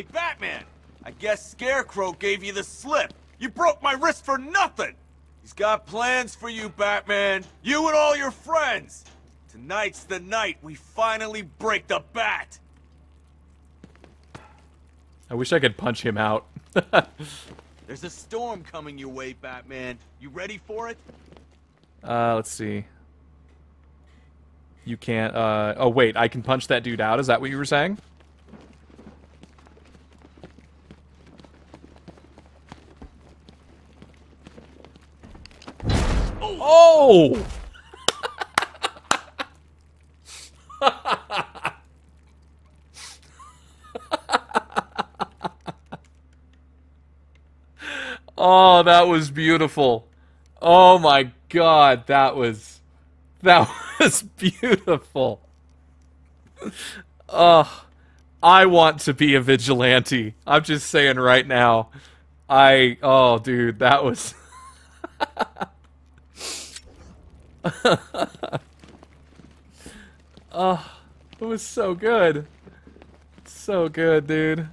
Batman. I guess Scarecrow gave you the slip. You broke my wrist for nothing. He's got plans for you, Batman. You and all your friends. Tonight's the night we finally break the bat. I wish I could punch him out. There's a storm coming your way, Batman. You ready for it? uh, let's see. You can't. Uh, oh wait, I can punch that dude out. Is that what you were saying? Oh! oh, that was beautiful. Oh my god, that was that was beautiful. Oh, I want to be a vigilante. I'm just saying right now. I oh dude, that was oh, it was so good. So good, dude.